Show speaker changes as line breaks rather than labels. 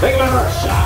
Vem, Lana!